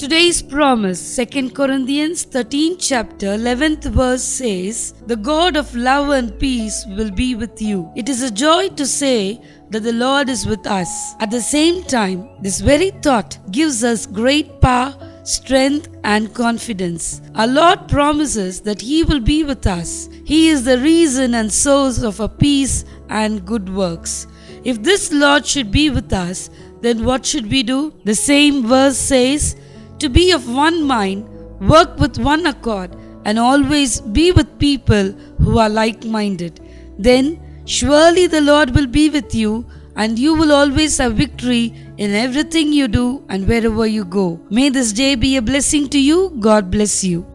Today's promise, 2 Corinthians 13 chapter 11th verse says, The God of love and peace will be with you. It is a joy to say that the Lord is with us. At the same time, this very thought gives us great power, strength, and confidence. Our Lord promises that He will be with us. He is the reason and source of our peace and good works. If this Lord should be with us, then what should we do? The same verse says, To be of one mind, work with one accord, and always be with people who are like minded. Then surely the Lord will be with you, and you will always have victory in everything you do and wherever you go. May this day be a blessing to you. God bless you.